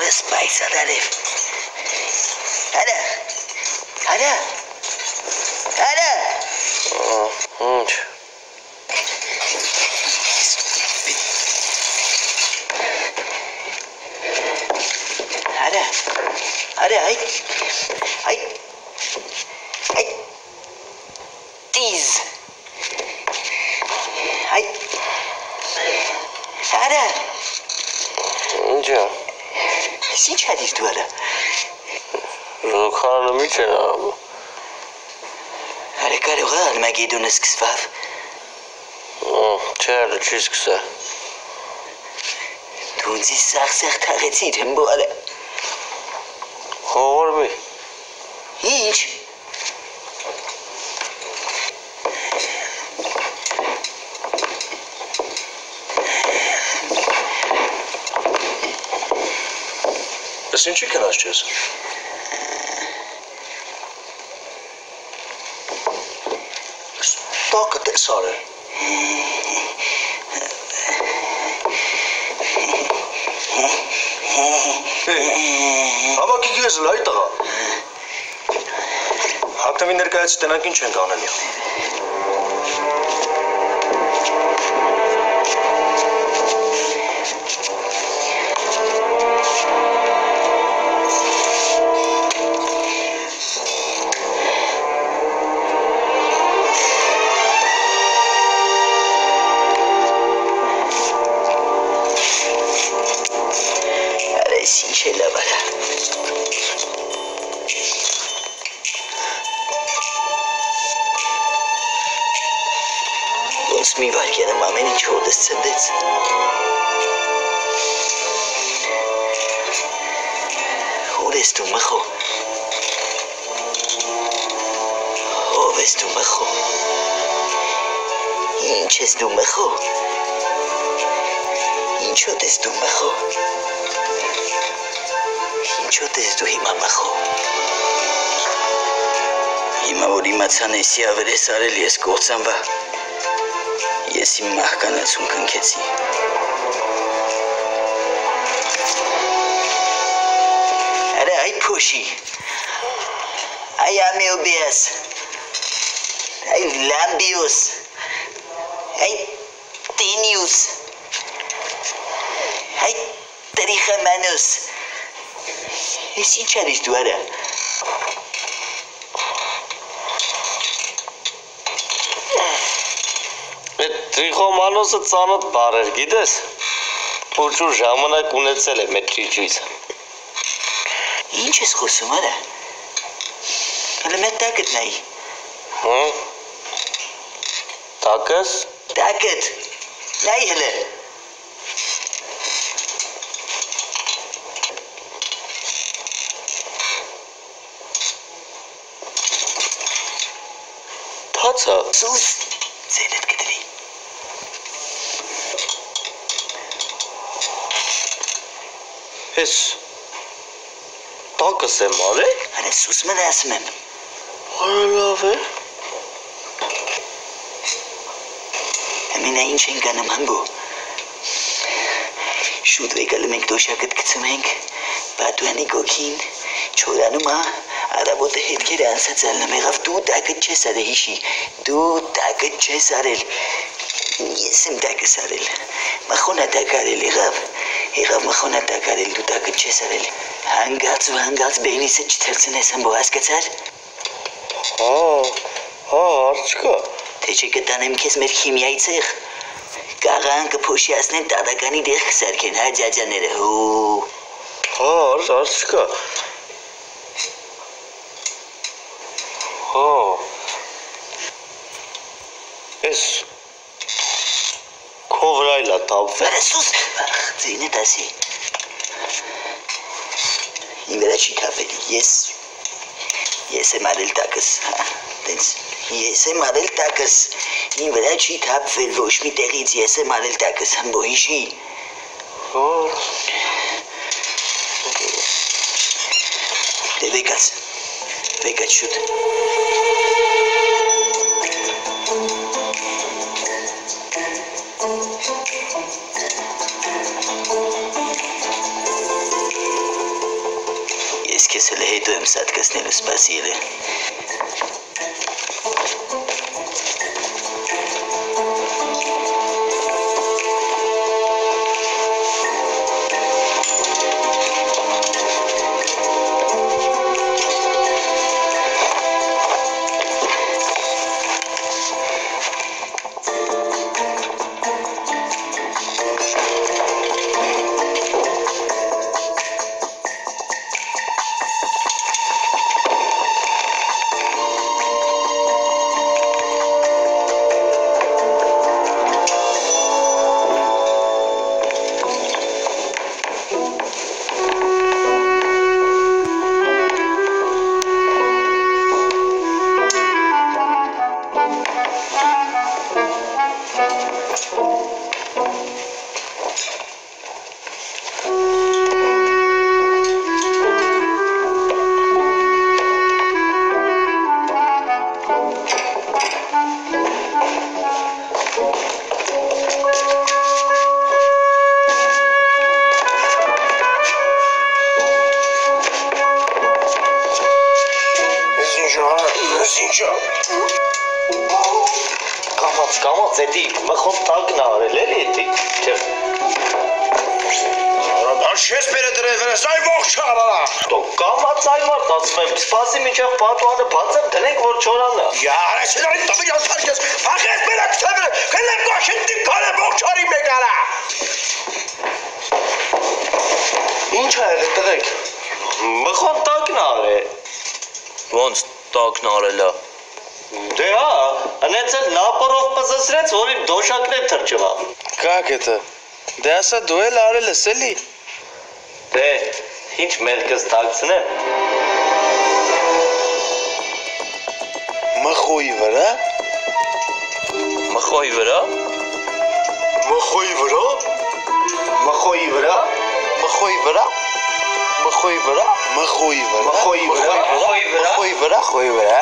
մորս պայսադարև։ Արա։ Արա։ Արա։ Ինչ։ Արա։ Արա, այ։ Այ։ Այ։ Տիզ։ Այ։ Արա։ Ինչ է։ Ես სიჩადის დვალა ნოქანა მიჩენა არა კარი ღალ მაგიდუნას გსვავ? ჩერა ჩისკსა თუნძი სახსახ თაღეცი თემბოალა ხორბი იჩ Ես ինչի կնաս չես։ Տակը տեսար է։ Հավաքի քեզ լայ տղա։ Հակտեմի ներկայացի տնանք ինչ ենք անելի։ Ոնց մի վարկյանում ամեն ինչ հոտս ցնդեց։ Ուր ես դու մխո։ Ով ես դու մխո։ Ինչ ես դու մխո։ Ինչոտ ես դու մխո։ Ինչոտ ես դու հիմա մխո։ Հիմա որ իմացան էսի ավերես արել ես կործանվա։ Ես իմ մահկանացուն կնքեցի։ Արա այ փոշի։ Այ ամիոբիաս։ Այ լամբիուս։ Այ տենիուս։ Այ տրիխամանուս։ Ես ինչ արիս դու արա։ Այդ տրիխոմանոսը ծանոթ բառ էր, գիտես։ Փոչու ժամանակ ունեցել է մեր ճիճույցը։ Ինչ ես խոսում արա։ Հələ մետ տակդ նայի։ Հա։ Տակս։ Տակդ։ Նայի հələ։ Թացա։ Սուս։ Ձենդ կդրի։ Ես տակս եմ արել։ Արա սուս մն ասում եմ։ Արա լավ է։ Ամենա ինչ ենք անում հմբո։ Շուտ վեկալում ենք դոշակդ գցում ենք։ Պատուանի գոքին չորանում ա արաբոտը հետքերը անսած ալնում եղավ դու տակդ չես արել հիշի դու տակդ չես արել ես եմ տակս արել մխոնա տակ արել եղավ եղավ մխոնա տակ արել դու տակդ չես արել հանգած ու հանգած բենիսը չթերցնես հմբո հասկացար Հա, հա, արչկա։ թե չկտանեմ քեզ մեր քիմիայի ցեղ կաղան կփոշիացնեն տադականի դեղ կսարքեն հա ջաջաները հու Հա, արջ, արչկա։ Հա։ Ես քովրայլա տապվել։ Վերեսուս ձինը դասի Իմ վրա չի թափել ես ես եմ արել տակս հա տենց ես եմ արել տակս իմ վրա չի թափվել ոչ մի տեղից ես եմ արել տակս հմբո հիշի Հա։ դե վեկած վեկած շուտ Посадка с ними спасили. Էդի մխոն տակն արել էլի էդի։ Չէ։ Արշես բերե դրե վրես, այ ողջ արարա։ Դո կամած այ մարդ ասում եմ, սպասի միջև պատուանը բացեմ, դնենք որ չորանը։ Յարա սերային տվի անցարկես, փախես բերե քթեվը, քնեմ կաշին դի կանե ողջ արի մեկարա։ Ինչ ա եղել տղեկ։ Մխոն տակն արել։ Ոնց տակն արելա։ Դե հա, անեց էլ նապորով պզսրեց, որ իմ դոշակն է թրջվա։ Как это? Դե ասա դու էլ արել ես էլի։ Դե, ինչ մեղքս տակցնեմ։ Մխոյի վրա։ Մխոյի վրա։ Մխոյի վրա։ Մխոյի վրա։ Մխոյի վրա։ Մխոյի վրա։ Մխոյի վրա։ Մխոյի վրա։ Մխոյի վրա։ Մխոյի վրա։ Մխոյի վրա։